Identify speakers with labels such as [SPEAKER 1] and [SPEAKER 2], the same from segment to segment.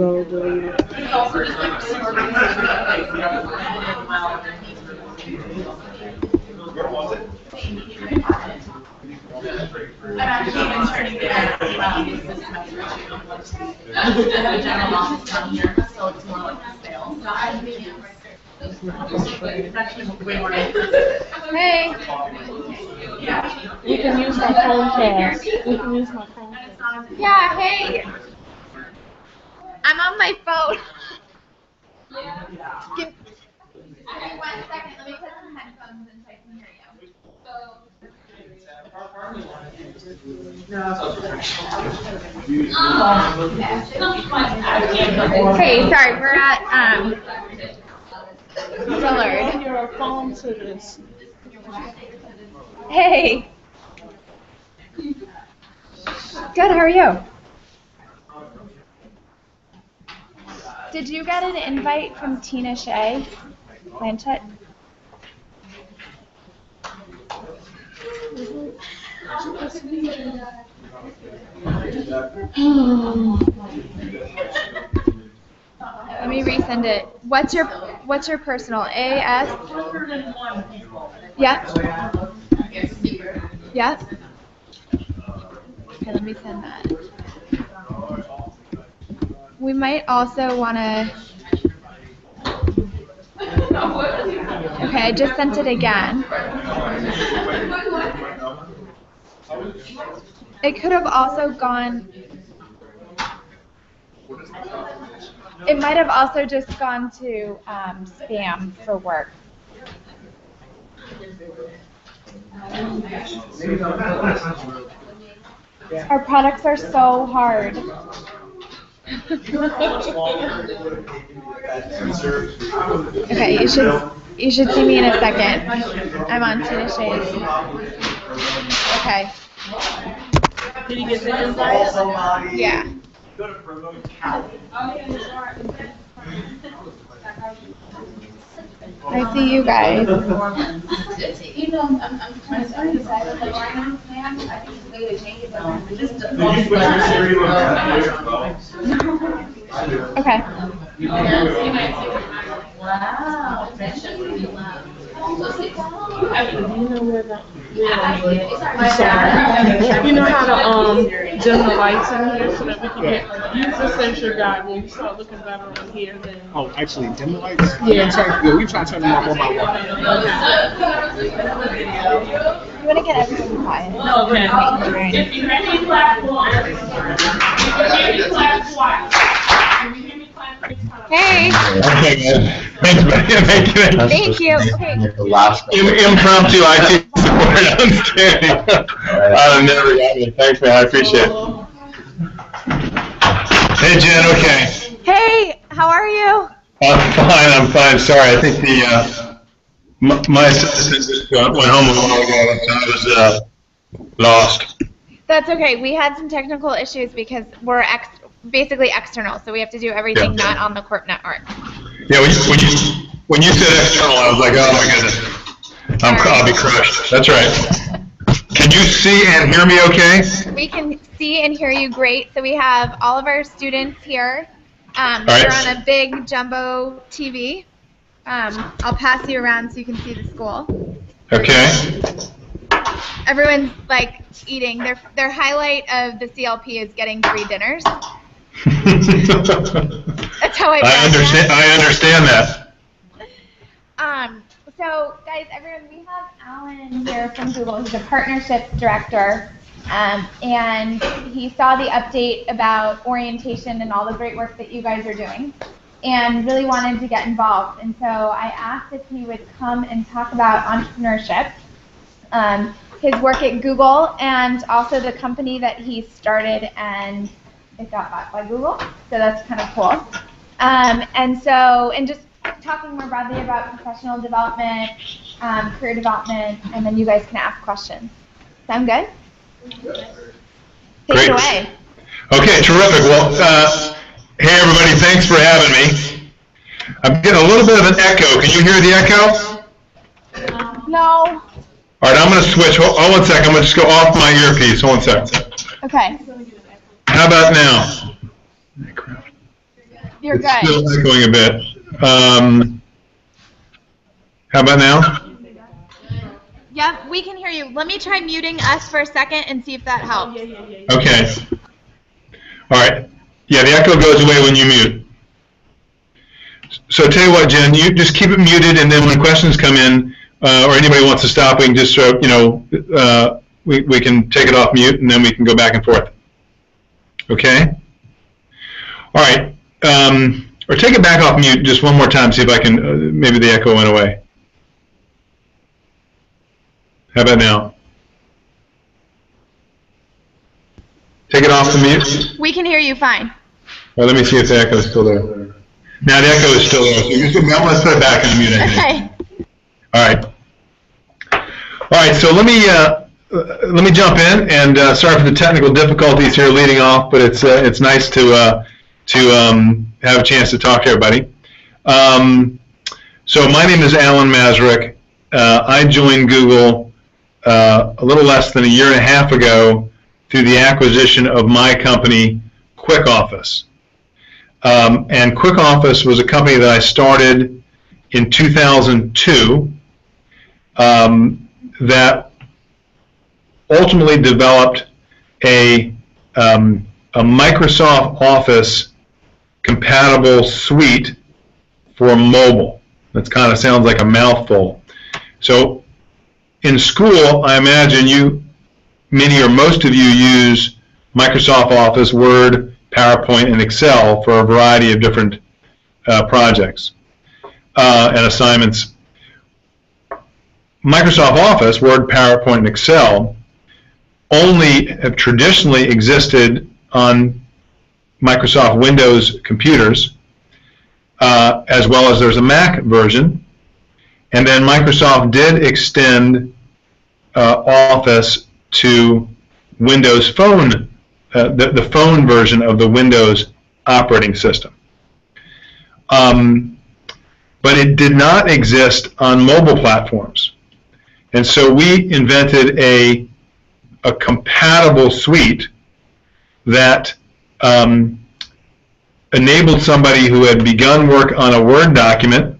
[SPEAKER 1] go delete it.
[SPEAKER 2] I'm actually been trying to this semester too. Have a general office down here, so it's more like a sales. It's actually way more.
[SPEAKER 3] Hey,
[SPEAKER 1] You can use my phone Chromecast. You can use my Chromecast.
[SPEAKER 3] yeah, hey. I'm on my phone. Give- One second, let me put some headphones in so I can hear you. Hey, sorry, we're at, um, Willard.
[SPEAKER 1] Your phone to this.
[SPEAKER 3] Hey. Good, how are you? Did you get an invite from Tina Shea Blanchett? Let me resend it. What's your What's your personal AS? Yeah. Yeah. Okay, let me send that. We might also want to. Okay, I just sent it again. It could have also gone. It might have also just gone to um, spam for work. Our products are so hard. Okay, you should you should see me in a second. I'm on Tinashe's. Okay.
[SPEAKER 1] Did you get the invite?
[SPEAKER 3] Yeah. I see you guys.
[SPEAKER 2] You know, I'm, I'm trying to, I'm decided, like, right I think the way to change it, but just.
[SPEAKER 3] Okay.
[SPEAKER 2] Wow. That should be loud. So sit down.
[SPEAKER 1] Do you know where the, I'm sorry. You know how to, um, dim the lights in here so that we can get, use the sensor guide when you start looking better on here then.
[SPEAKER 4] Oh, actually, dim the lights?
[SPEAKER 1] Yeah.
[SPEAKER 4] I'm sorry, yeah, we try to turn them off one by one.
[SPEAKER 3] You want to get everyone quiet?
[SPEAKER 1] Okay. If you hear me clap once, if you hear me clap twice.
[SPEAKER 3] Hey,
[SPEAKER 5] Okay, guys. Thanks, man. Thank you.
[SPEAKER 3] thank you. Okay.
[SPEAKER 5] The last.
[SPEAKER 6] Im- Impromptu IT support, outstanding. I've never gotten it. Thanks, man, I appreciate it. Hey, Jen, okay.
[SPEAKER 3] Hey, how are you?
[SPEAKER 6] I'm fine, I'm fine, sorry, I think the, uh, my my assistant just uh, went home a while ago, and I was, uh, lost.
[SPEAKER 3] That's okay. We had some technical issues because we're ex- basically external, so we have to do everything
[SPEAKER 6] Yeah.
[SPEAKER 3] not on the Corp network.
[SPEAKER 6] Yeah, when you, when you, when you said external, I was like, oh my goodness. I'm, I'll be crushed, that's right. Can you see and hear me okay?
[SPEAKER 3] We can see and hear you great. So we have all of our students here. Um,
[SPEAKER 6] right.
[SPEAKER 3] They're on a big jumbo TV. Um, I'll pass you around so you can see the school.
[SPEAKER 6] Okay.
[SPEAKER 3] Everyone's like eating. Their their highlight of the CLP is getting free dinners. That's how I.
[SPEAKER 6] I understand,
[SPEAKER 3] that.
[SPEAKER 6] I understand that.
[SPEAKER 3] Um, so, guys, everyone, we have Alan here from Google. He's a partnership director. Um, and he saw the update about orientation and all the great work that you guys are doing and really wanted to get involved. And so I asked if he would come and talk about entrepreneurship, um, his work at Google, and also the company that he started and it got bought by Google. So that's kind of cool. Um, and so, and just talking more broadly about professional development, um, career development, and then you guys can ask questions. Sound good? Take
[SPEAKER 6] Great.
[SPEAKER 3] it away.
[SPEAKER 6] Okay, terrific. Well, uh, hey, everybody, thanks for having me. I'm getting a little bit of an echo. Can you hear the echo?
[SPEAKER 3] No.
[SPEAKER 6] All right, I'm going to switch. Hold, hold one second. I'm going to just go off my earpiece. Hold one second.
[SPEAKER 3] Okay.
[SPEAKER 6] How about now?
[SPEAKER 3] You're
[SPEAKER 6] It's
[SPEAKER 3] good.
[SPEAKER 6] Still echoing a bit. Um, how about now?
[SPEAKER 3] Yep, we can hear you. Let me try muting us for a second and see if that helps.
[SPEAKER 6] Okay. All right. Yeah, the echo goes away when you mute. So tell you what, Jen, you just keep it muted, and then when questions come in, uh, or anybody wants to stop, we can just, uh, you know, uh, we, we can take it off mute, and then we can go back and forth. Okay? All right. Um, or take it back off mute just one more time, see if I can, uh, maybe the echo went away. How about now? Take it off the mute.
[SPEAKER 3] We can hear you fine.
[SPEAKER 6] Well, let me see if the echo is still there. Now the echo is still there. So you can, let's put it back in the mute.
[SPEAKER 3] Okay.
[SPEAKER 6] All right. All right. So let me uh, let me jump in and uh, sorry for the technical difficulties here leading off, but it's uh, it's nice to uh, to um, have a chance to talk to everybody. Um, so my name is Alan Masarek. Uh, I joined Google uh, a little less than a year and a half ago through the acquisition of my company, QuickOffice. Um, and QuickOffice was a company that I started in 2002 um, that ultimately developed a, um, a Microsoft Office compatible suite for mobile. That kind of sounds like a mouthful. So in school, I imagine you, many or most of you use Microsoft Office, Word, PowerPoint, and Excel for a variety of different uh, projects uh, and assignments. Microsoft Office, Word, PowerPoint, and Excel only have traditionally existed on Microsoft Windows computers, uh, as well as there's a Mac version. And then Microsoft did extend uh, Office to Windows Phone, uh, the, the phone version of the Windows operating system. Um, but it did not exist on mobile platforms. And so we invented a, a compatible suite that um, enabled somebody who had begun work on a Word document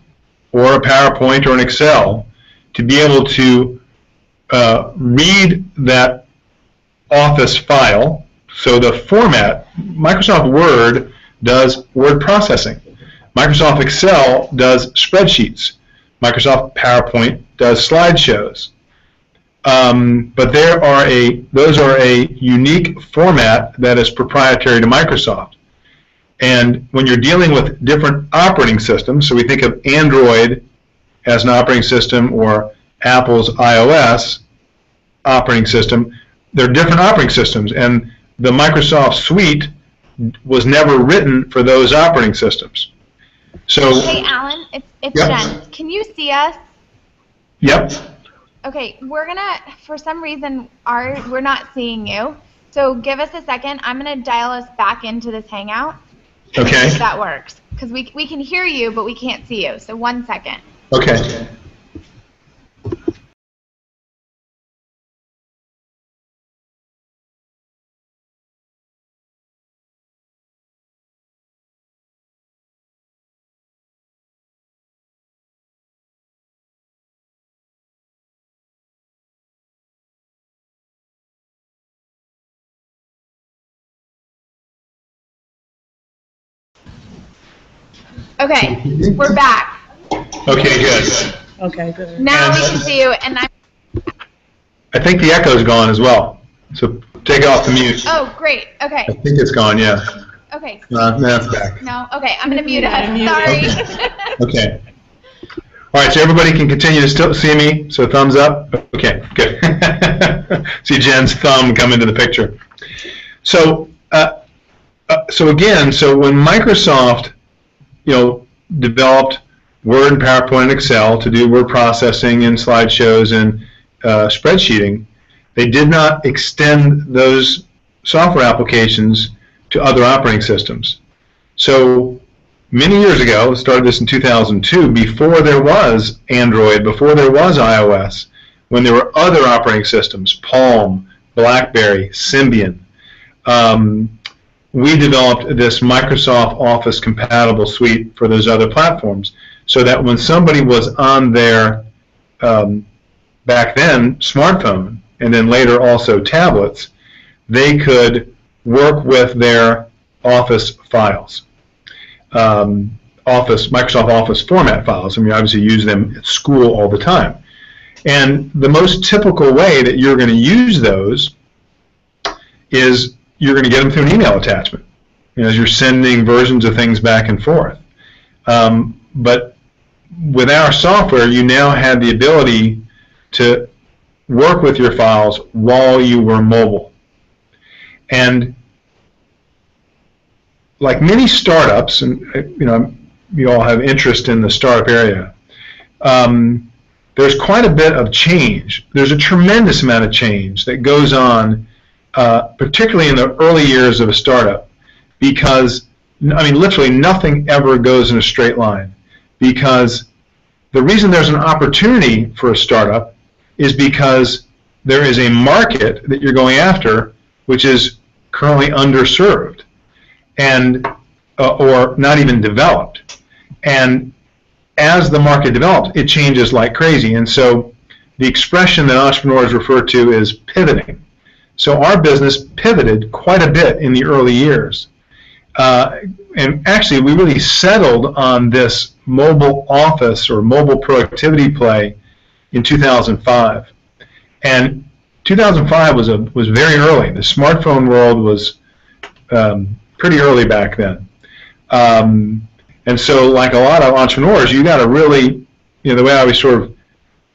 [SPEAKER 6] or a PowerPoint or an Excel to be able to uh, read that Office file. So the format, Microsoft Word does word processing. Microsoft Excel does spreadsheets. Microsoft PowerPoint does slideshows. Um, but there are a those are a unique format that is proprietary to Microsoft. And when you're dealing with different operating systems, so we think of Android as an operating system or Apple's iOS operating system, they're different operating systems, and the Microsoft suite was never written for those operating systems. So,
[SPEAKER 3] Hey, Alan, it's, it's
[SPEAKER 6] Yep.
[SPEAKER 3] Jen. Can you see us?
[SPEAKER 6] yep,
[SPEAKER 3] Okay, we're gonna, for some reason, our, we're not seeing you. So give us a second. I'm gonna dial us back into this Hangout.
[SPEAKER 6] okay,
[SPEAKER 3] If that works. Because we, we can hear you, but we can't see you. So one second.
[SPEAKER 6] okay.
[SPEAKER 3] Okay, we're back.
[SPEAKER 6] Okay, good.
[SPEAKER 1] Okay, good.
[SPEAKER 3] Now we can see you, and I'm,
[SPEAKER 6] I think the echo's gone as well. So take off the mute.
[SPEAKER 3] oh, great, okay,
[SPEAKER 6] I think it's gone, yeah.
[SPEAKER 3] okay.
[SPEAKER 6] No, no, it's back.
[SPEAKER 3] No, okay, I'm gonna mute
[SPEAKER 1] Yeah,
[SPEAKER 3] us,
[SPEAKER 1] mute
[SPEAKER 3] sorry.
[SPEAKER 6] Okay. All right, so everybody can continue to still see me, so thumbs up? Okay, good. See Jen's thumb come into the picture. So, uh, uh, so again, so when Microsoft, you know, developed Word, and PowerPoint, and Excel to do word processing and slideshows and uh, spreadsheeting, they did not extend those software applications to other operating systems. So many years ago, started this in 2002, before there was Android, before there was iOS, when there were other operating systems, Palm, BlackBerry, Symbian, um, we developed this Microsoft Office compatible suite for those other platforms so that when somebody was on their, um, back then, smartphone, and then later also tablets, they could work with their Office files. Um, Office, Microsoft Office format files. I mean, obviously use them at school all the time. And the most typical way that you're going to use those is you're going to get them through an email attachment. You know, as you're sending versions of things back and forth. Um, but with our software, you now have the ability to work with your files while you were mobile. And like many startups, and you know, you all have interest in the startup area. Um, there's quite a bit of change. There's a tremendous amount of change that goes on, uh, particularly in the early years of a startup, because I mean, literally nothing ever goes in a straight line. Because the reason there's an opportunity for a startup is because there is a market that you're going after which is currently underserved and uh, or not even developed. And as the market develops, it changes like crazy. And so the expression that entrepreneurs refer to is pivoting. So our business pivoted quite a bit in the early years. Uh, and actually, we really settled on this mobile office or mobile productivity play in 2005. And 2005 was a was very early. The smartphone world was um, pretty early back then. Um, and so, like a lot of entrepreneurs, you got to really, you know, the way I always sort of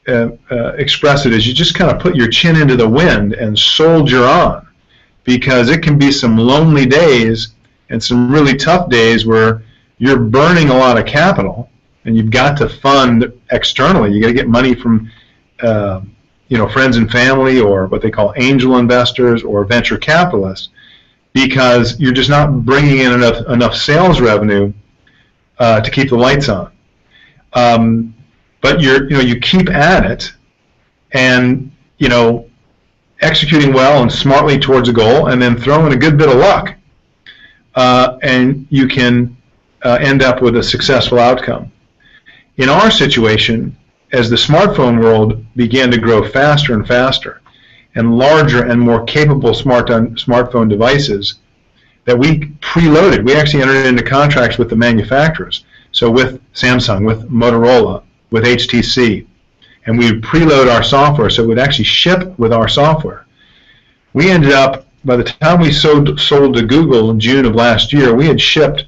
[SPEAKER 6] uh, express it is you just kind of put your chin into the wind and soldier on because it can be some lonely days and some really tough days where you're burning a lot of capital and you've got to fund externally. You got to get money from, uh, you know, friends and family or what they call angel investors or venture capitalists because you're just not bringing in enough enough sales revenue uh, to keep the lights on. Um, but you're you know you keep at it, and you know executing well and smartly towards a goal, and then throw in a good bit of luck, uh, and you can uh, end up with a successful outcome. In our situation, as the smartphone world began to grow faster and faster, and larger and more capable smart smartphone devices that we preloaded. We actually entered into contracts with the manufacturers, so with Samsung, with Motorola, with HTC, and we would preload our software so it would actually ship with our software. We ended up, by the time we sold, sold to Google in June of last year, we had shipped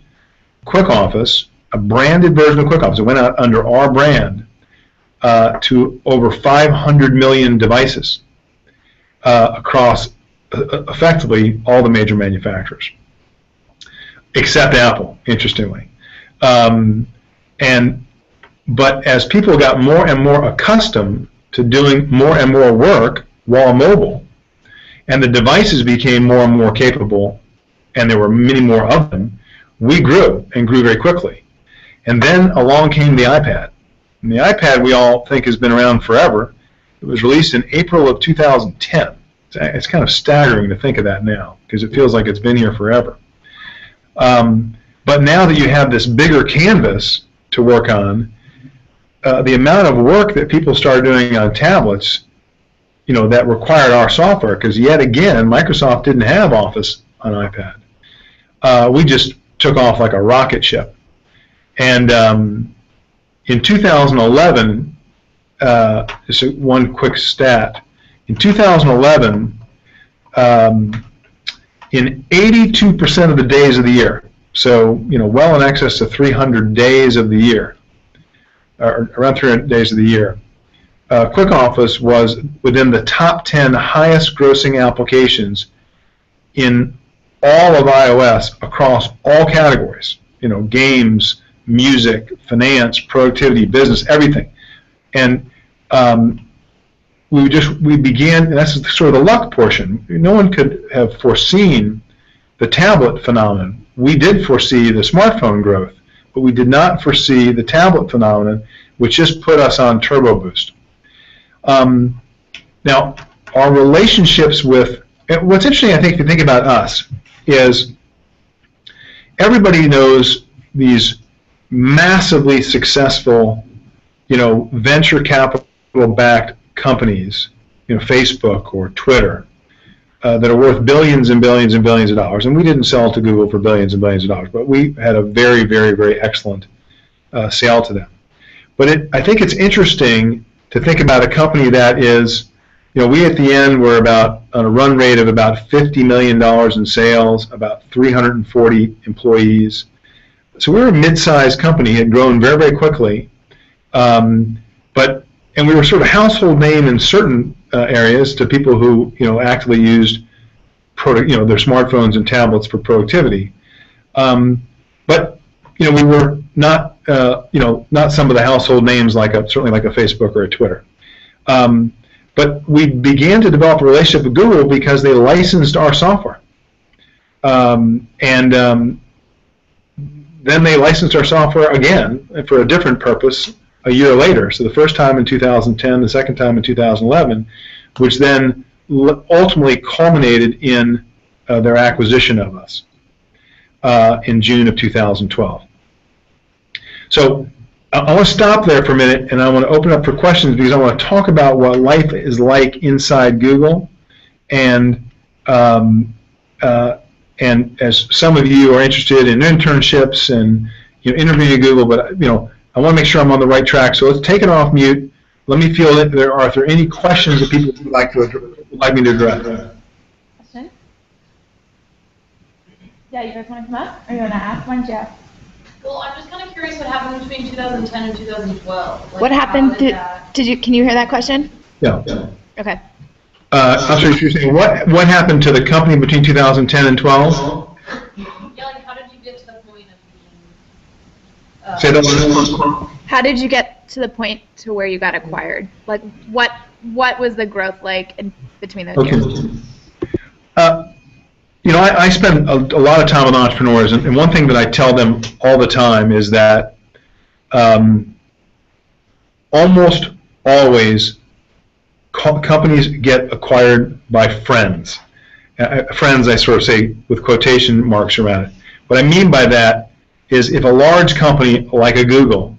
[SPEAKER 6] QuickOffice, a branded version of QuickOffice. It went out under our brand uh, to over 500 million devices uh, across uh, effectively all the major manufacturers, except Apple, interestingly. Um, and but as people got more and more accustomed to doing more and more work while mobile, and the devices became more and more capable, and there were many more of them, we grew and grew very quickly. And then along came the iPad. And the iPad we all think has been around forever, it was released in April of 2010. It's kind of staggering to think of that now because it feels like it's been here forever. Um, but now that you have this bigger canvas to work on, uh, the amount of work that people started doing on tablets, you know, that required our software because yet again, Microsoft didn't have Office on iPad. Uh, we just took off like a rocket ship. And um, in 2011, uh, just one quick stat. In 2011, um, in 82% of the days of the year, so you know, well in excess of 300 days of the year, around 300 days of the year, uh, QuickOffice was within the top 10 highest grossing applications in all of iOS across all categories. You know, games, music, finance, productivity, business, everything. And um, we just we began. And that's sort of the luck portion. No one could have foreseen the tablet phenomenon. We did foresee the smartphone growth, but we did not foresee the tablet phenomenon, which just put us on turbo boost. Um, now, our relationships with what's interesting, I think, if you think about us, is everybody knows these massively successful, you know, venture capital-backed companies, you know, Facebook or Twitter, uh, that are worth billions and billions and billions of dollars. And we didn't sell to Google for billions and billions of dollars, but we had a very, very, very excellent uh, sale to them. But it, I think it's interesting to think about a company that is, you know, we at the end were about on a run rate of about $50 million in sales, about 340 employees. So we were a mid-sized company, had grown very, very quickly. Um, but and we were sort of household name in certain uh, areas to people who you know actively used you know, their smartphones and tablets for productivity. Um, but you know, we were not uh, you know not some of the household names like a certainly like a Facebook or a Twitter. Um, but we began to develop a relationship with Google because they licensed our software, um, and um, then they licensed our software again for a different purpose a year later. So the first time in 2010, the second time in 2011, which then ultimately culminated in uh, their acquisition of us uh, in June of 2012. So I, want to stop there for a minute and I want to open up for questions because I want to talk about what life is like inside Google and um, uh, and as some of you are interested in internships and you know interviewing Google, but you know I want to make sure I'm on the right track. So let's take it off mute. Let me feel that there are, if there are any questions that people would like to would like me to address.
[SPEAKER 3] Question? Yeah, you guys want to come up? Or you want to ask one, Jeff?
[SPEAKER 2] Well, I'm just kind of curious what happened between 2010 and 2012. Like,
[SPEAKER 3] What happened?
[SPEAKER 2] did
[SPEAKER 3] Did,
[SPEAKER 2] that-
[SPEAKER 3] did you, can you hear that question?
[SPEAKER 6] Yeah.
[SPEAKER 3] Okay.
[SPEAKER 6] Uh, I'm sorry, you're saying what what happened to the company between 2010 and 12?
[SPEAKER 2] Yeah, like how did you get to the point of being? uh,
[SPEAKER 6] Say that one.
[SPEAKER 3] How did you get to the point to where you got acquired? Like, what, what was the growth like in between those years?
[SPEAKER 6] Uh, you know, I, I spend a, a lot of time with entrepreneurs, and, and one thing that I tell them all the time is that um, almost always co- companies get acquired by friends. Uh, uh, friends, I sort of say with quotation marks around it. What I mean by that is if a large company like a Google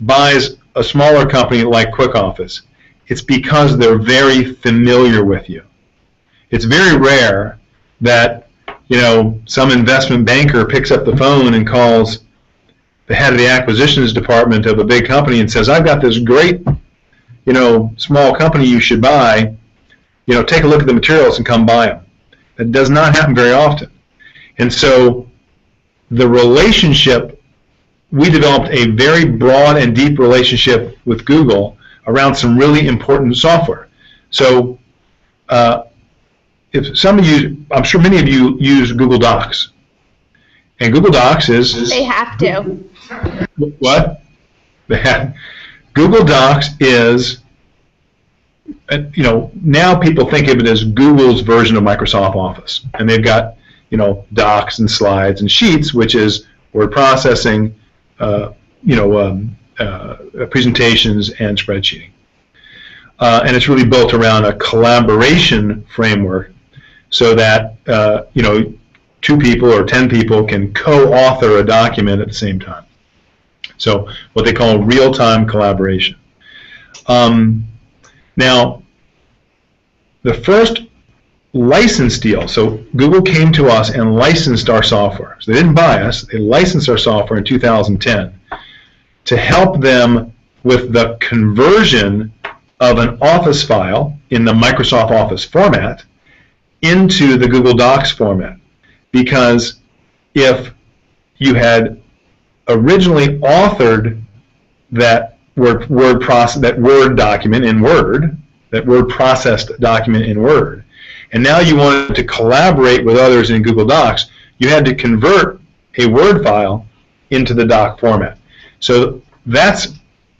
[SPEAKER 6] buys a smaller company like QuickOffice, it's because they're very familiar with you. It's very rare that you know some investment banker picks up the phone and calls the head of the acquisitions department of a big company and says, "I've got this great, you know, small company you should buy. You know, take a look at the materials and come buy them." That does not happen very often, and so the relationship we developed a very broad and deep relationship with Google around some really important software. So, uh, if some of you, I'm sure many of you use Google Docs, and Google Docs is
[SPEAKER 3] They have to.
[SPEAKER 6] what? They have- Google Docs is, uh, you know, now people think of it as Google's version of Microsoft Office, and they've got, you know, docs and slides and sheets, which is word processing, uh, you know, um, uh, presentations and spreadsheeting. Uh, and it's really built around a collaboration framework so that, uh, you know, two people or ten people can co-author a document at the same time. So what they call real-time collaboration. Um, now, the first license deal, so Google came to us and licensed our software. So they didn't buy us, they licensed our software in 2010 to help them with the conversion of an Office file in the Microsoft Office format into the Google Docs format. Because if you had originally authored that word, word process, that Word document in Word, that word processed document in Word, and now you wanted to collaborate with others in Google Docs, you had to convert a Word file into the doc format. So that's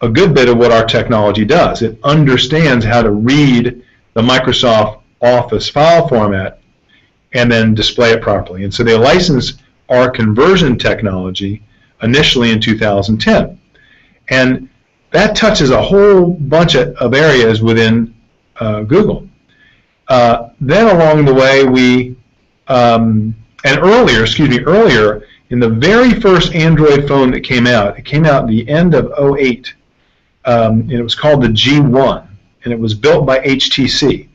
[SPEAKER 6] a good bit of what our technology does. It understands how to read the Microsoft Office file format and then display it properly. And so they licensed our conversion technology initially in 2010. And that touches a whole bunch of, areas within uh, Google. Uh, then along the way, we, um, and earlier, excuse me, earlier, in the very first Android phone that came out, it came out at the end of 08, um, and it was called the G1, and it was built by HTC.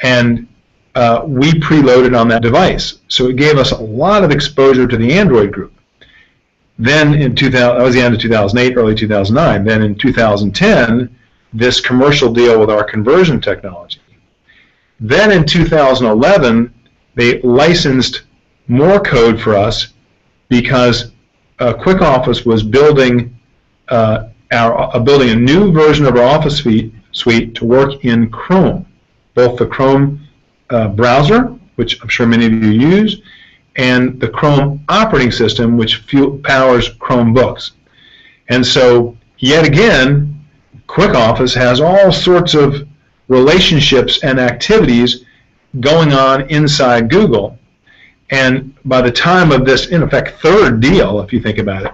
[SPEAKER 6] And uh, we preloaded on that device. So it gave us a lot of exposure to the Android group. Then in 2000, that was the end of 2008, early 2009. Then in 2010, this commercial deal with our conversion technology. Then in 2011, they licensed more code for us because uh, Quick Office was building uh, our uh, building a new version of our Office suite, suite to work in Chrome, both the Chrome uh, browser, which I'm sure many of you use, and the Chrome operating system, which fuel, powers Chromebooks. And so, yet again, QuickOffice has all sorts of relationships and activities going on inside Google. And by the time of this, in effect, third deal, if you think about it,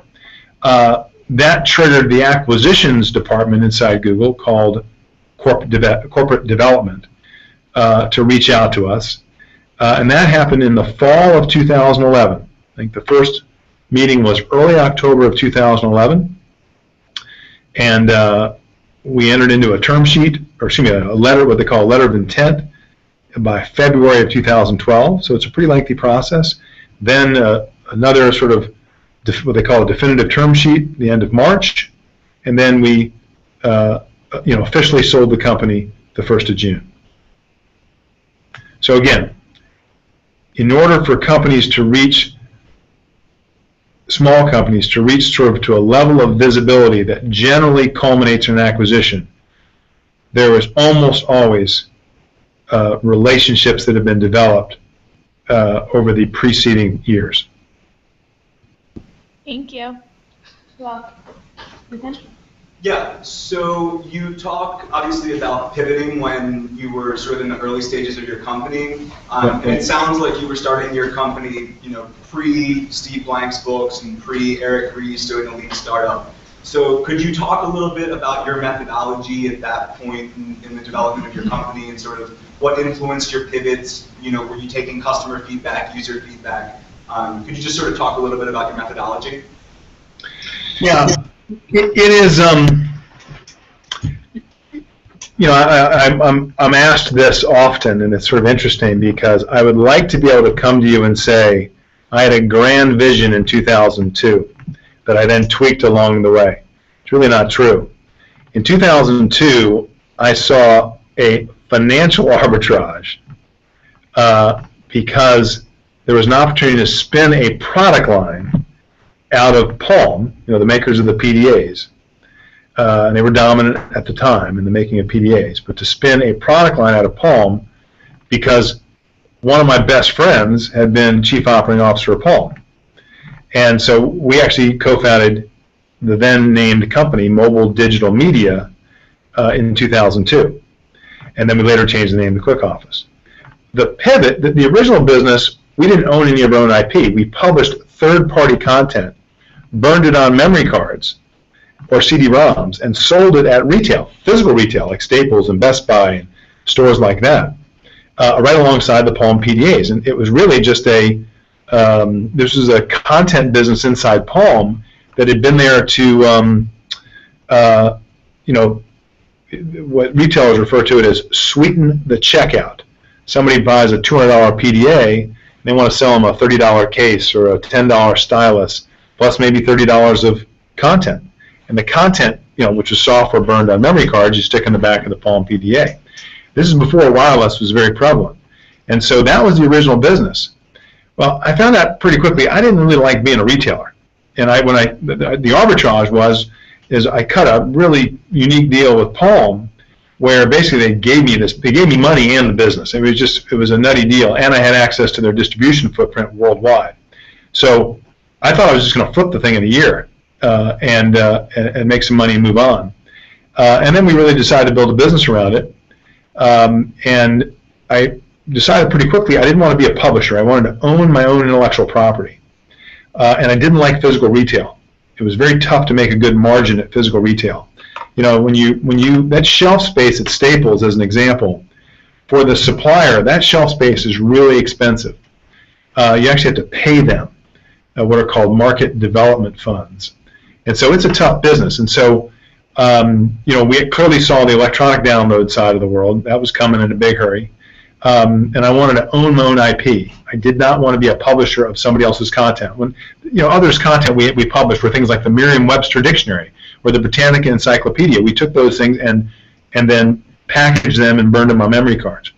[SPEAKER 6] uh, that triggered the acquisitions department inside Google called corporate, corporate development uh, to reach out to us. Uh, and that happened in the fall of 2011. I think the first meeting was early October of 2011. And uh, we entered into a term sheet, or excuse me, a letter, what they call a letter of intent, by February of 2012. So it's a pretty lengthy process. Then uh, another sort of what they call a definitive term sheet, the end of March, and then we, uh, you know, officially sold the company the first of June. So again, in order for companies to reach small companies to reach sort of to a level of visibility that generally culminates in an acquisition, there is almost always uh, relationships that have been developed uh, over the preceding years.
[SPEAKER 3] Thank you. Well,
[SPEAKER 7] yeah, so you talk obviously about pivoting when you were sort of in the early stages of your company. Um, and it sounds like you were starting your company, you know, pre Steve Blank's books and pre Eric Ries doing a lean startup. So could you talk a little bit about your methodology at that point in, in, the development of your company and sort of what influenced your pivots? You know, were you taking customer feedback, user feedback? Um, could you just sort of talk a little bit about your methodology?
[SPEAKER 6] Yeah, it, it is. Um, you know, I, am I'm, I'm asked this often, and it's sort of interesting because I would like to be able to come to you and say, I had a grand vision in 2002 that I then tweaked along the way. It's really not true. In 2002, I saw a financial arbitrage uh, because there was an opportunity to spin a product line out of Palm, you know, the makers of the PDAs. Uh, and they were dominant at the time in the making of PDAs. But to spin a product line out of Palm because one of my best friends had been chief operating officer of Palm. And so we actually co-founded the then named company, Mobile Digital Media, uh, in 2002. And then we later changed the name to Quick Office. The pivot, the, the original business, we didn't own any of our own IP. We published third-party content, burned it on memory cards or CD-ROMs, and sold it at retail, physical retail, like Staples and Best Buy and stores like that, uh, right alongside the Palm PDAs. And it was really just a um, this was a content business inside Palm that had been there to, um, uh, you know, what retailers refer to it as sweeten the checkout. Somebody buys a $200 PDA, they want to sell them a $30 case or a $10 stylus, plus maybe $30 of content. And the content, you know, which is software burned on memory cards, you stick in the back of the Palm PDA. This is before wireless was very prevalent. And so that was the original business. Well, I found out pretty quickly I didn't really like being a retailer. And I, when I, the, the arbitrage was, is I cut a really unique deal with Palm where basically they gave me this, they gave me money and the business. It was just, it was a nutty deal, and I had access to their distribution footprint worldwide. So I thought I was just going to flip the thing in a year uh, and, uh, and, make some money and move on. Uh, and then we really decided to build a business around it. Um, and I decided pretty quickly I didn't want to be a publisher. I wanted to own my own intellectual property. Uh, and I didn't like physical retail. It was very tough to make a good margin at physical retail. You know, when you when you that shelf space at Staples, as an example, for the supplier, that shelf space is really expensive. Uh, you actually have to pay them. uh, what are called market development funds. And so it's a tough business. And so, um, you know, we clearly saw the electronic download side of the world. That was coming in a big hurry. Um, and I wanted to own my own IP. I did not want to be a publisher of somebody else's content. When, you know, others' content we, we published were things like the Merriam-Webster Dictionary or the Britannica Encyclopedia. We took those things and, and then packaged them and burned them on memory cards.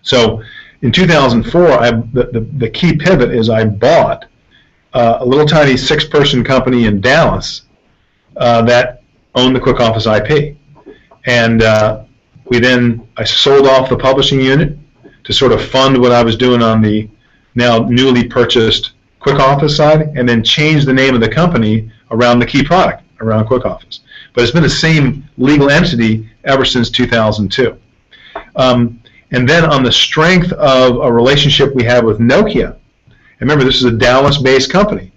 [SPEAKER 6] So in 2004, I, the, the, the key pivot is I bought uh, a little tiny six-person company in Dallas uh, that owned the Quick Office IP. And uh, we then, I sold off the publishing unit to sort of fund what I was doing on the now newly purchased Quick Office side, and then changed the name of the company around the key product, around Quick Office. But it's been the same legal entity ever since 2002. Um, and then on the strength of a relationship we have with Nokia, and remember this is a Dallas-based company,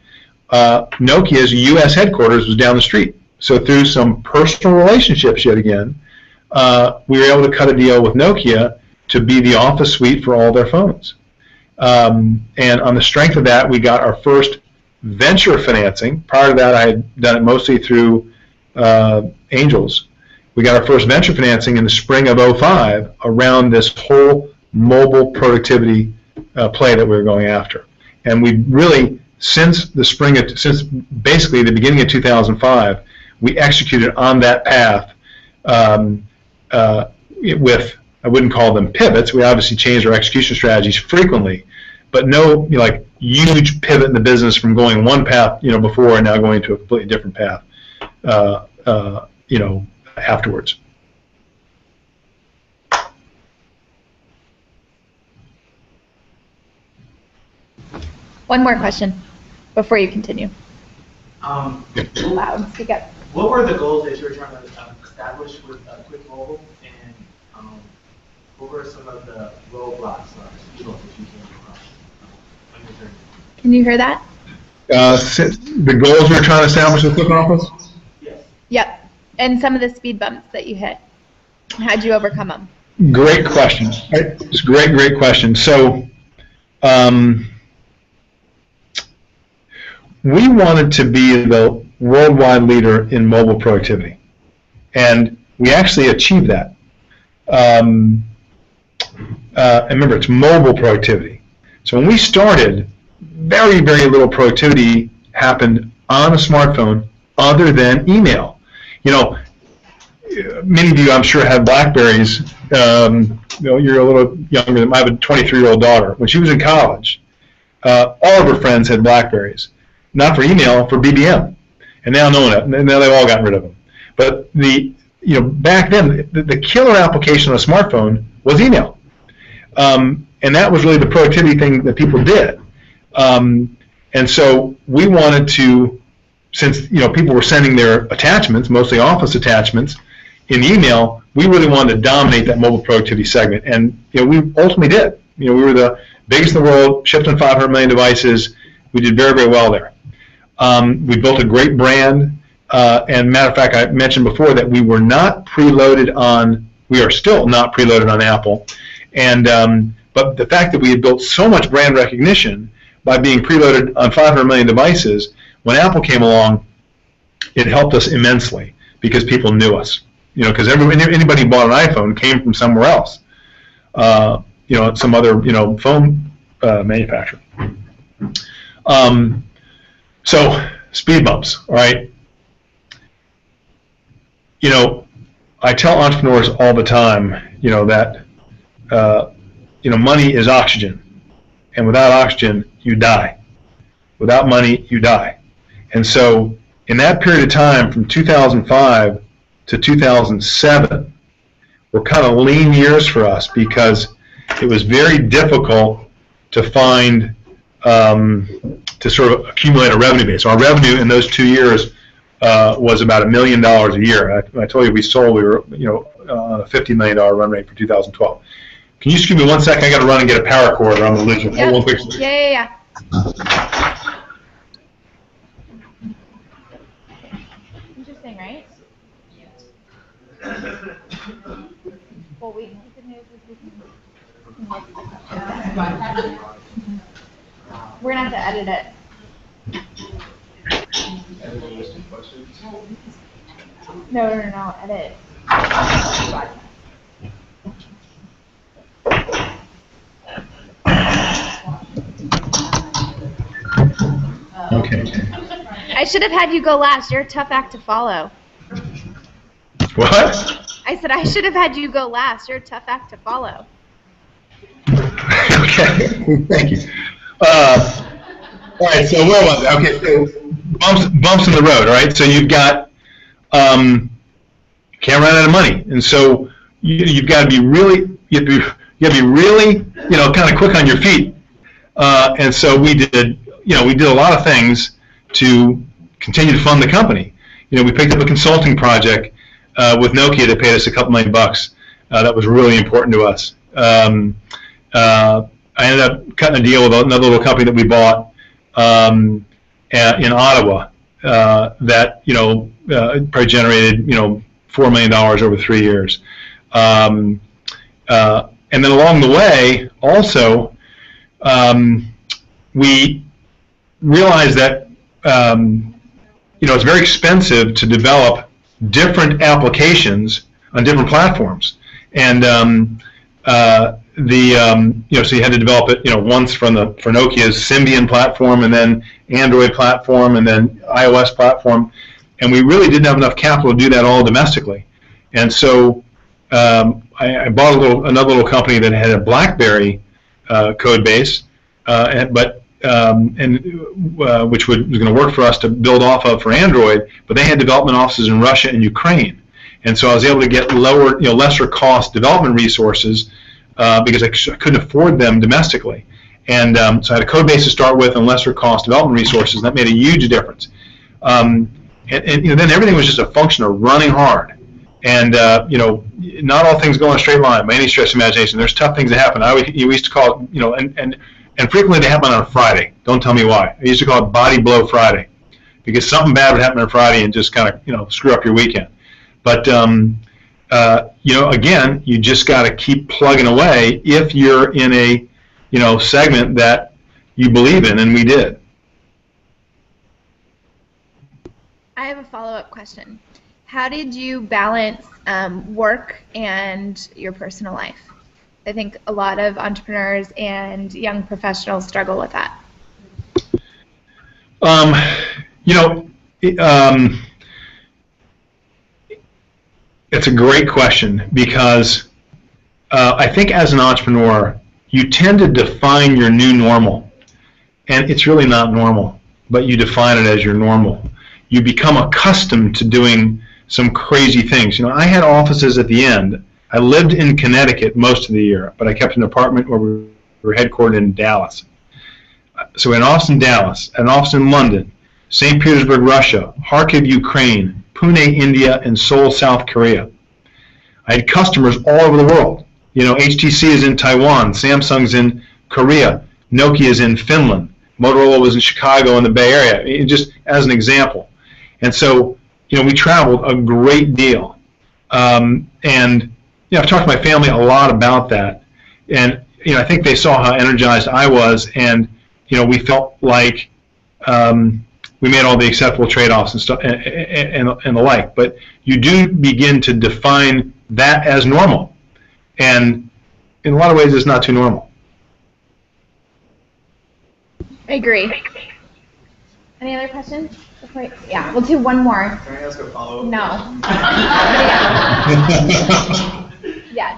[SPEAKER 6] uh, Nokia's U.S. headquarters was down the street. So through some personal relationships yet again, uh, we were able to cut a deal with Nokia to be the office suite for all their phones. Um, and on the strength of that, we got our first venture financing. Prior to that, I had done it mostly through uh, angels. We got our first venture financing in the spring of 05 around this whole mobile productivity uh, play that we were going after. And we really, since the spring of, since basically the beginning of 2005, we executed on that path um, uh, with I wouldn't call them pivots. We obviously changed our execution strategies frequently, but no you know, like huge pivot in the business from going one path you know before and now going to a completely different path. Uh, uh, you know afterwards.
[SPEAKER 3] One more question before you continue.
[SPEAKER 8] Um,
[SPEAKER 3] Loud, speak up.
[SPEAKER 8] What were the goals that you were trying to uh, establish with uh, Quick Mobile, and um, what were some of the roadblocks or speed bumps that you came across on your journey?
[SPEAKER 3] Can you hear that?
[SPEAKER 6] Uh, the goals we're trying to establish with Quick Office.
[SPEAKER 8] Yes.
[SPEAKER 3] Yep. And some of the speed bumps that you hit. How'd you overcome them?
[SPEAKER 6] Great question. It's a great, great question. So, um, we wanted to be the worldwide leader in mobile productivity, and we actually achieved that. Um, uh, and remember, it's mobile productivity. So when we started, very, very little productivity happened on a smartphone other than email. You know, many of you, I'm sure, have Blackberries. Um, you know, you're a little younger than I have a 23-year-old daughter. When she was in college, uh, all of her friends had Blackberries, not for email, for BBM, and now no one. Now they've all gotten rid of them. But the you know back then, the, the killer application on a smartphone was email, um, and that was really the productivity thing that people did. Um, and so we wanted to, since you know people were sending their attachments, mostly Office attachments, in email, we really wanted to dominate that mobile productivity segment, and you know we ultimately did. You know we were the biggest in the world, shipped on 500 million devices. We did very very well there. Um, we built a great brand, uh, and matter of fact, I mentioned before that we were not preloaded on. We are still not preloaded on Apple, and um, but the fact that we had built so much brand recognition by being preloaded on 500 million devices, when Apple came along, it helped us immensely because people knew us. You know, because anybody who bought an iPhone came from somewhere else. Uh, you know, some other you know phone uh, manufacturer. Um, so speed bumps, right. You know, I tell entrepreneurs all the time, you know that, uh, you know, money is oxygen, and without oxygen, you die. Without money, you die. And so, in that period of time, from 2005 to 2007, were kind of lean years for us because it was very difficult to find um, to sort of accumulate a revenue base. Our revenue in those two years uh, was about a million dollars a year. I, I told you we sold, we were you know on a $50 million run rate for 2012. Can you just give me one second? I got to run and get a power cord, or I'm gonna lose you. Hold on, quick.
[SPEAKER 3] Yeah, yeah, yeah. Interesting, right? Well, we, the news is we can, we can look at the questions. We're gonna have to edit it.
[SPEAKER 7] edit the questions?
[SPEAKER 3] No, no, no, no, edit.
[SPEAKER 6] Okay.
[SPEAKER 3] I should have had you go last. You're a tough act to follow.
[SPEAKER 6] What?
[SPEAKER 3] I said I should have had you go last. You're a tough act to follow.
[SPEAKER 6] okay, thank you. Uh, all right, so where was it? Okay, so bumps, bumps in the road. All right, so you've got um, can't run out of money, and so you, you've got to be really you have to be, you have to be really you know kind of quick on your feet. Uh, and so we did you know we did a lot of things to continue to fund the company. You know, we picked up a consulting project uh, with Nokia that paid us a couple million bucks. Uh, that was really important to us. Um, uh, I ended up cutting a deal with another little company that we bought um, in Ottawa uh, that you know uh, probably generated you know four million dollars over three years. Um, uh, and then along the way, also, um, we realized that um, you know it's very expensive to develop different applications on different platforms, and um, uh, the um, you know so you had to develop it you know once from the for Nokia's Symbian platform, and then Android platform, and then iOS platform, and we really didn't have enough capital to do that all domestically, and so um, I, I bought a little another little company that had a BlackBerry uh, code base, uh, and, but um, and uh, which would, was going to work for us to build off of for Android, but they had development offices in Russia and Ukraine, and so I was able to get lower, you know, lesser cost development resources uh, because I couldn't afford them domestically, and um, so I had a code base to start with and lesser cost development resources. That made a huge difference. Um, and, and you know, then everything was just a function of running hard, and uh, you know, not all things go in a straight line by any stretch of imagination. There's tough things that happen. I you used to call it, you know, and and and frequently they happen on a Friday. Don't tell me why. I used to call it body blow Friday, because something bad would happen on Friday and just kind of you know screw up your weekend. But um, uh, you know, again, you just got to keep plugging away if you're in a you know segment that you believe in, and we did.
[SPEAKER 3] I have a follow-up question. How did you balance um, work and your personal life? I think a lot of entrepreneurs and young professionals struggle with that.
[SPEAKER 6] Um, you know, um, it's a great question because uh, I think as an entrepreneur, you tend to define your new normal, and it's really not normal, but you define it as your normal. You become accustomed to doing some crazy things. You know, I had offices at the end. I lived in Connecticut most of the year, but I kept an apartment where we were headquartered in Dallas. So we had an office in Dallas, an office in London, St. Petersburg, Russia, Kharkiv, Ukraine, Pune, India, and Seoul, South Korea. I had customers all over the world. You know, HTC is in Taiwan, Samsung's in Korea, Nokia's in Finland, Motorola was in Chicago in the Bay Area, it- just as an example. And so, you know, we traveled a great deal. Um, and, you know, I've talked to my family a lot about that. And, you know, I think they saw how energized I was, and, you know, we felt like um, we made all the acceptable trade-offs and stuff and, and, and the like. But you do begin to define that as normal, and in a lot of ways, it's not too normal.
[SPEAKER 3] I agree. Any other questions? Yeah, we'll do one more.
[SPEAKER 7] Can I ask a follow-up?
[SPEAKER 3] No. Yes.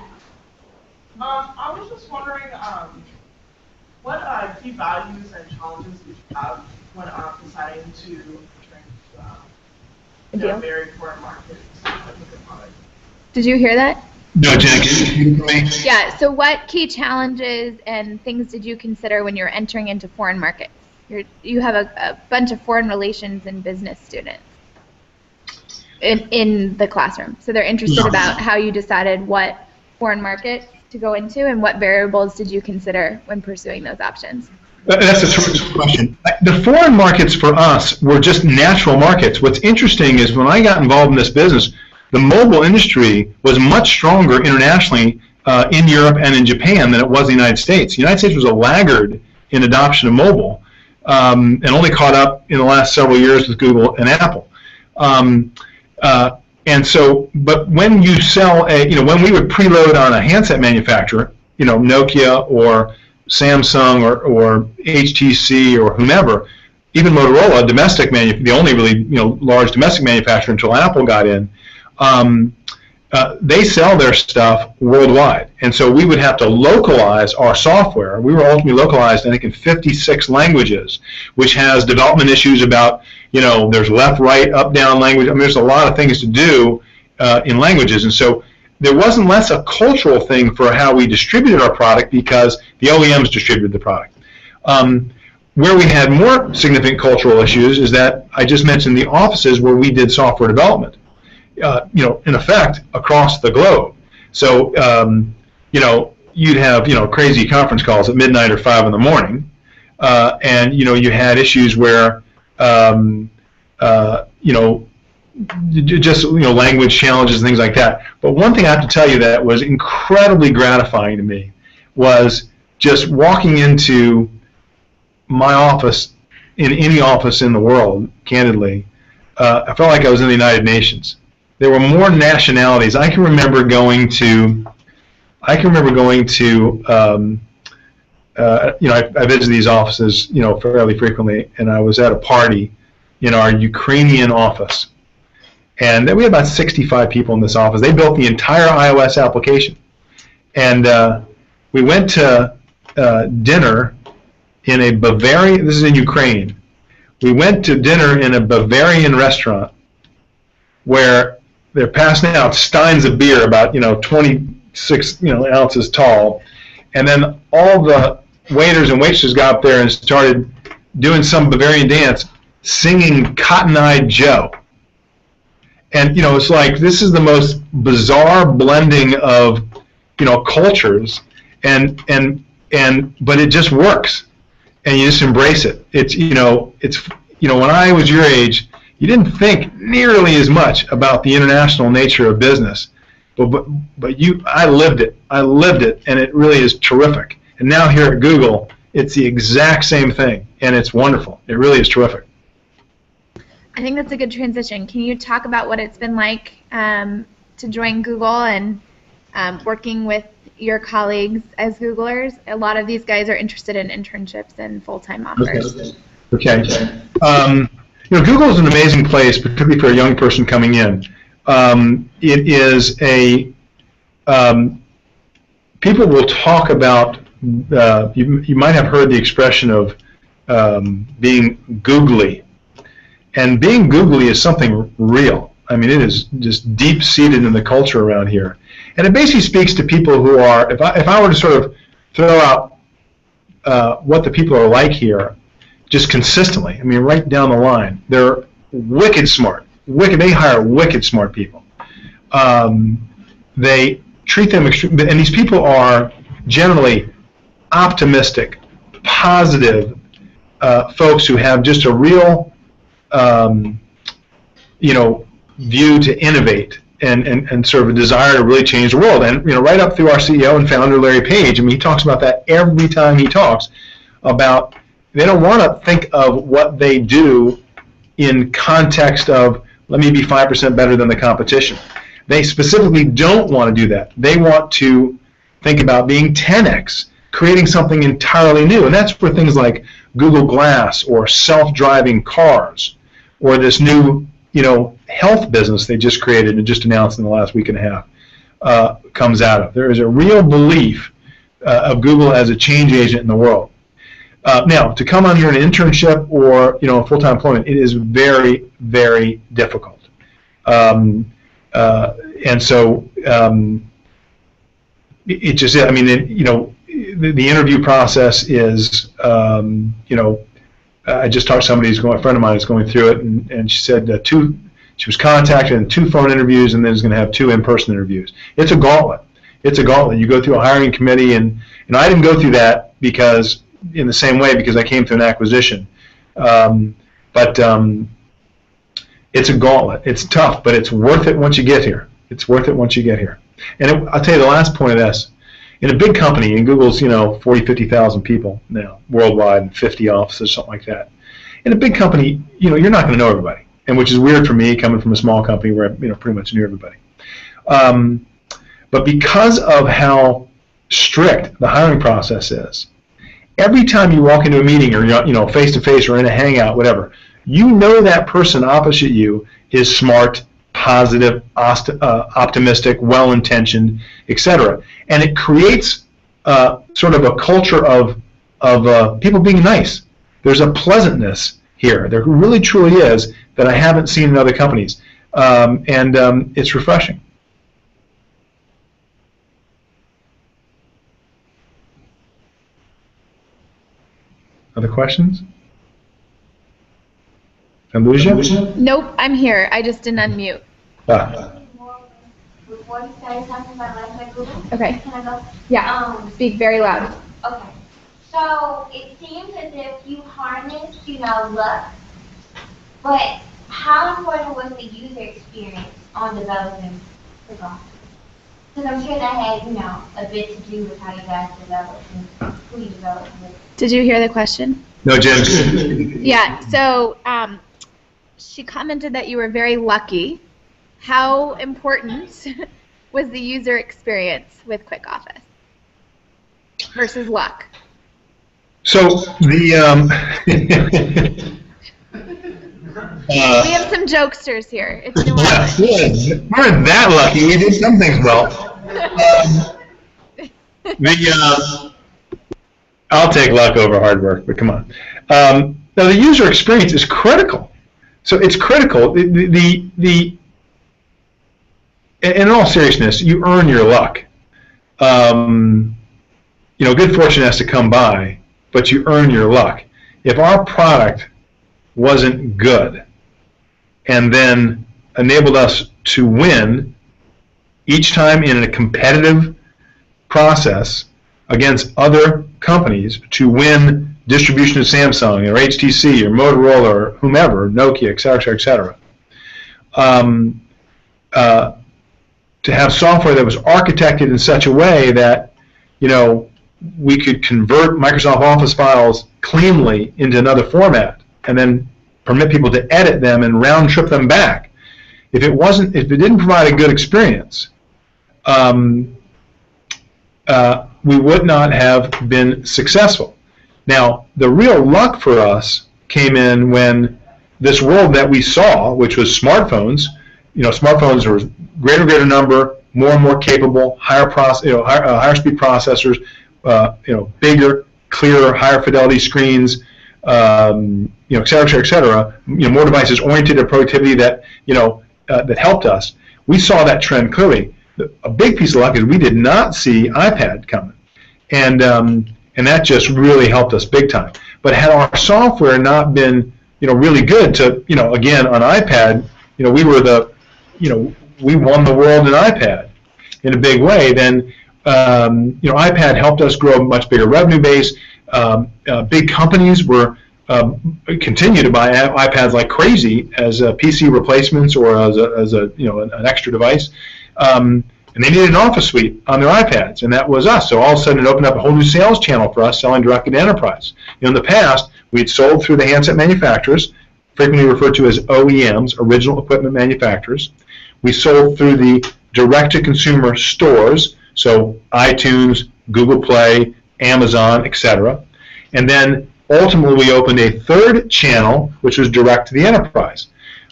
[SPEAKER 1] Um, I was just wondering, um, what uh, key values and challenges did you have when uh, deciding to enter into uh,
[SPEAKER 3] A
[SPEAKER 1] you know, very foreign markets with the product?
[SPEAKER 3] Did you hear that?
[SPEAKER 6] No, Jen, can you repeat it for me?
[SPEAKER 3] Yeah, so what key challenges and things did you consider when you're entering into foreign markets? You're, you have a, a bunch of foreign relations and business students in, in the classroom. So they're interested
[SPEAKER 6] Yeah.
[SPEAKER 3] about how you decided what foreign market to go into and what variables did you consider when pursuing those options?
[SPEAKER 6] That- That's a terrific question. The foreign markets for us were just natural markets. What's interesting is when I got involved in this business, the mobile industry was much stronger internationally uh, in Europe and in Japan than it was in the United States. The United States was a laggard in adoption of mobile. um, and only caught up in the last several years with Google and Apple. Um, uh, and so, but when you sell a, you know, when we would preload on a handset manufacturer, you know, Nokia or Samsung or, or HTC or whomever, even Motorola, domestic manu- the only really you know large domestic manufacturer until Apple got in, um, uh, they sell their stuff worldwide, and so we would have to localize our software. We were ultimately localized, I think, in 56 languages, which has development issues about you know there's left, right, up, down language. I mean, there's a lot of things to do uh, in languages, and so there wasn't less a cultural thing for how we distributed our product because the OEMs distributed the product. Um, where we had more significant cultural issues is that I just mentioned the offices where we did software development. Uh, you know, in effect, across the globe. So, um, you know, you'd have you know crazy conference calls at midnight or five in the morning, uh, and you know you had issues where um, uh, you know just you know language challenges and things like that. But one thing I have to tell you that was incredibly gratifying to me was just walking into my office in any office in the world, candidly, uh, I felt like I was in the United Nations. There were more nationalities. I can remember going to, I can remember going to, um, uh, you know, I, I visit these offices, you know, fairly frequently, and I was at a party in our Ukrainian office, and we had about 65 people in this office. They built the entire iOS application, and uh, we went to uh, dinner in a Bavarian, this is in Ukraine, we went to dinner in a Bavarian restaurant where they're passing out steins of beer about, you know, 26, you know, ounces tall. And then all the waiters and waitresses got up there and started doing some Bavarian dance, singing Cotton Eye Joe. And, you know, it's like this is the most bizarre blending of, you know, cultures and, and, and, but it just works and you just embrace it. It's you know it's you know when I was your age, you didn't think nearly as much about the international nature of business, but but but you I lived it. I lived it, and it really is terrific. And now here at Google, it's the exact same thing, and it's wonderful. It really is terrific.
[SPEAKER 3] I think that's a good transition. Can you talk about what it's been like um, to join Google and um, working with your colleagues as Googlers? A lot of these guys are interested in internships and full-time offers.
[SPEAKER 6] Okay. okay. Um, you know, Google is an amazing place, particularly for a young person coming in. Um, it is a um, people will talk about. Uh, you, you might have heard the expression of um, being googly, and being googly is something real. I mean, it is just deep seated in the culture around here. And it basically speaks to people who are, if I, if I were to sort of throw out uh, what the people are like here, just consistently, I mean, right down the line, they're wicked smart. Wicked, they hire wicked smart people. Um, they treat them extremely, and these people are generally optimistic, positive uh, folks who have just a real, um, you know, view to innovate and, and, and sort of a desire to really change the world. And you know, right up through our CEO and founder Larry Page, I mean, he talks about that every time he talks about they don't want to think of what they do in context of let me be five percent better than the competition. They specifically don't want to do that. They want to think about being 10x, creating something entirely new, and that's where things like Google Glass or self-driving cars or this new you know, health business they just created and just announced in the last week and a half uh, comes out of. There is a real belief uh, of Google as a change agent in the world. Uh, now, to come on here an internship or you know a full-time employment, it is very, very difficult. Um, uh, and so um, it, it just, I mean, it, you know, the, the, interview process is, um, you know, I just talked to somebody who's going, a friend of mine is going through it, and, and she said uh, two, she was contacted in two phone interviews, and then is going to have two in-person interviews. It's a gauntlet. It's a gauntlet. You go through a hiring committee, and know I didn't go through that because in the same way because I came through an acquisition, um, but um, it's a gauntlet. It's tough, but it's worth it once you get here. It's worth it once you get here. And it, I'll tell you the last point of this. In a big company, and Google's, you know, 40, 50,000 people now worldwide, and 50 offices, something like that. In a big company, you know, you're not going to know everybody, and which is weird for me coming from a small company where I, you know, pretty much knew everybody. Um, but because of how strict the hiring process is, every time you walk into a meeting or you know face to face or in a hangout, whatever, you know that person opposite you is smart, positive, ost- uh, optimistic, well-intentioned, etc. And it creates uh, sort of a culture of of uh, people being nice. There's a pleasantness here. There really truly is that I haven't seen in other companies, um, and um, it's refreshing. Other questions? Ambuja?
[SPEAKER 3] Nope, I'm here. I just didn't unmute.
[SPEAKER 9] Before you started talking about life at Google,
[SPEAKER 3] Okay.
[SPEAKER 9] can I go?
[SPEAKER 3] Yeah.
[SPEAKER 9] Um,
[SPEAKER 3] Speak very loud.
[SPEAKER 9] okay. So it seems as if you harness, you know, luck, but how important was the user experience on developing the golf? Because I'm sure that had, you know, a bit to do with how you guys developed and who you developed with.
[SPEAKER 3] Did you hear the question?
[SPEAKER 6] No, Jim.
[SPEAKER 3] Yeah. So um, she commented that you were very lucky. How important was the user experience with QuickOffice versus luck?
[SPEAKER 6] So the um, uh,
[SPEAKER 3] We have some jokesters here. It's New
[SPEAKER 6] yeah, good. we weren't that lucky. We did some things well. Um, the uh, I'll take luck over hard work, but come on. Um, now the user experience is critical. So it's critical. The the the, in all seriousness, you earn your luck. Um, you know, good fortune has to come by, but you earn your luck. If our product wasn't good, and then enabled us to win each time in a competitive process against other companies to win distribution of Samsung or HTC or Motorola or whomever, Nokia, et cetera, et cetera. Um, uh, to have software that was architected in such a way that, you know, we could convert Microsoft Office files cleanly into another format and then permit people to edit them and round trip them back. If it wasn't, if it didn't provide a good experience, um, uh, we would not have been successful. Now, the real luck for us came in when this world that we saw, which was smartphones, you know, smartphones were greater and greater number, more and more capable, higher process, you know, higher, uh, higher speed processors, uh, you know, bigger, clearer, higher fidelity screens, um, you know, et cetera, et cetera, et cetera, you know, more devices oriented to productivity that, you know, uh, that helped us. We saw that trend clearly. A big piece of luck is we did not see iPad coming, and um, and that just really helped us big time. But had our software not been, you know, really good to, you know, again on iPad, you know, we were the, you know, we won the world in iPad in a big way. Then, um, you know, iPad helped us grow a much bigger revenue base. Um, uh, big companies were um, continue to buy iPads like crazy as PC replacements or as a, as a you know an, an extra device. Um, and they needed an office suite on their iPads, and that was us. So all of a sudden, it opened up a whole new sales channel for us selling directly to enterprise. You know, in the past, we had sold through the handset manufacturers, frequently referred to as OEMs, original equipment manufacturers. We sold through the direct-to-consumer stores, so iTunes, Google Play, Amazon, etc. And then ultimately, we opened a third channel, which was direct to the enterprise.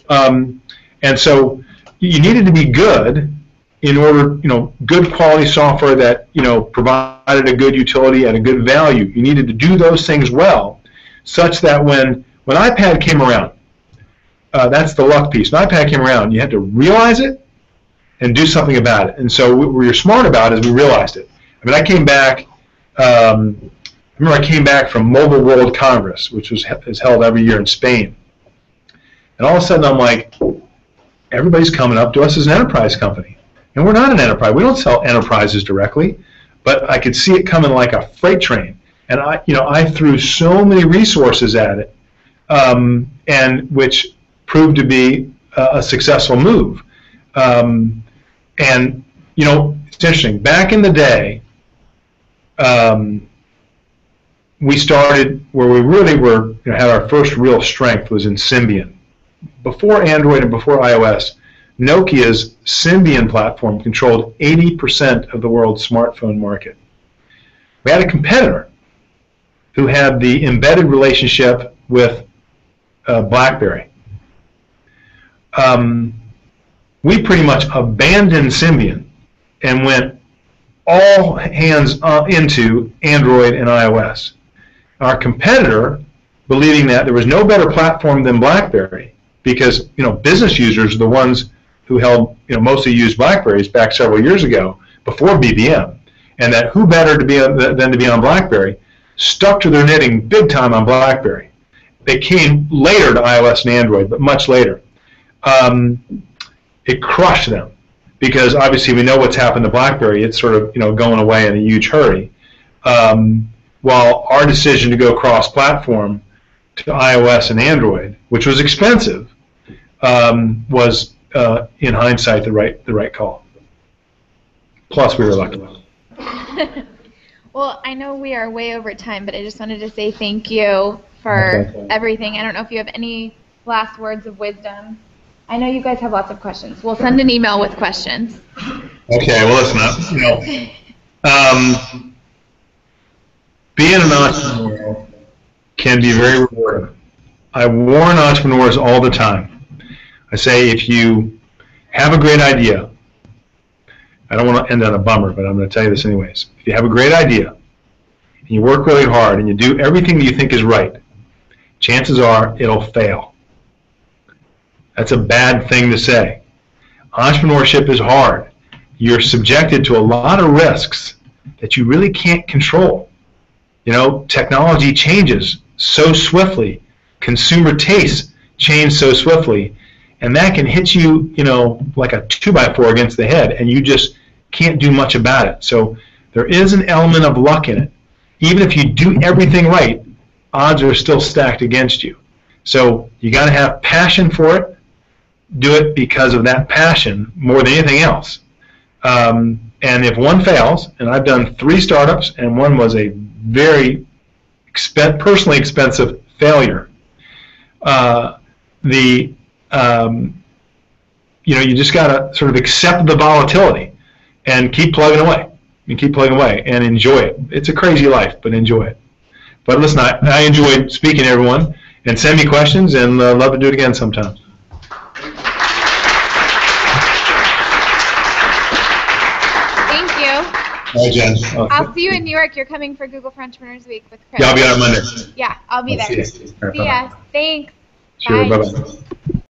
[SPEAKER 6] Um, and so you needed to be good in order, you know, good quality software that, you know, provided a good utility and a good value. You needed to do those things well, such that when when iPad came around, uh, that's the luck piece. When iPad came around, you had to realize it and do something about it. And so what we were smart about is we realized it. I mean, I came back. Um, I remember I came back from Mobile World Congress, which was is held every year in Spain, and all of a sudden I'm like, everybody's coming up to us as an enterprise company. And we're not an enterprise. We don't sell enterprises directly, but I could see it coming like a freight train. And I, you know, I threw so many resources at it, um, and which proved to be a, a successful move. Um, and you know, it's interesting. Back in the day, um, we started where we really were, you know, had our first real strength was in Symbian. Before Android and before iOS, Nokia's Symbian platform controlled 80% of the world's smartphone market. We had a competitor who had the embedded relationship with uh, BlackBerry. Um, we pretty much abandoned Symbian and went all hands uh, into Android and iOS. Our competitor, believing that there was no better platform than BlackBerry, because you know business users are the ones who held you know mostly used Blackberries back several years ago before BBM, and that who better to be on, than to be on BlackBerry, stuck to their knitting big time on BlackBerry. They came later to iOS and Android, but much later. Um, it crushed them because obviously we know what's happened to BlackBerry. It's sort of you know going away in a huge hurry. Um, while our decision to go cross-platform to iOS and Android, which was expensive, um, was uh, in hindsight the right the right call. Plus, we were lucky.
[SPEAKER 3] well, I know we are way over time, but I just wanted to say thank you for
[SPEAKER 6] Okay.
[SPEAKER 3] everything. I don't know if you have any last words of wisdom. I know you guys have lots of questions. We'll send an email with questions.
[SPEAKER 6] Okay, well, listen, uh, you know, um, being an entrepreneur can be very rewarding. I warn entrepreneurs all the time. I say if you have a great idea, I don't want to end on a bummer, but I'm going to tell you this anyways. If you have a great idea, and you work really hard, and you do everything that you think is right, chances are it'll fail. That's a bad thing to say. Entrepreneurship is hard. You're subjected to a lot of risks that you really can't control. You know, technology changes so swiftly. Consumer tastes change so swiftly. And that can hit you, you know, like a two by four against the head, and you just can't do much about it. So there is an element of luck in it. Even if you do everything right, odds are still stacked against you. So you got to have passion for it. Do it because of that passion more than anything else. Um, and if one fails, and I've done three startups, and one was a very expen- personally expensive failure, uh, the um, you know you just got to sort of accept the volatility and keep plugging away and keep plugging away and enjoy it. It's a crazy life, but enjoy it. But listen, I, I enjoyed speaking to everyone, and send me questions, and uh, love to do it again sometime.
[SPEAKER 3] Thank you.
[SPEAKER 6] Hi, Jen.
[SPEAKER 3] I'll see you in New York. You're coming for Google Entrepreneurs Week with Chris.
[SPEAKER 6] yeah, I'll be on Monday.
[SPEAKER 3] Yeah, I'll be
[SPEAKER 6] I'll
[SPEAKER 3] there.
[SPEAKER 6] see you.
[SPEAKER 3] See ya. Thanks.
[SPEAKER 6] Sure,
[SPEAKER 3] Bye.
[SPEAKER 6] bye-bye.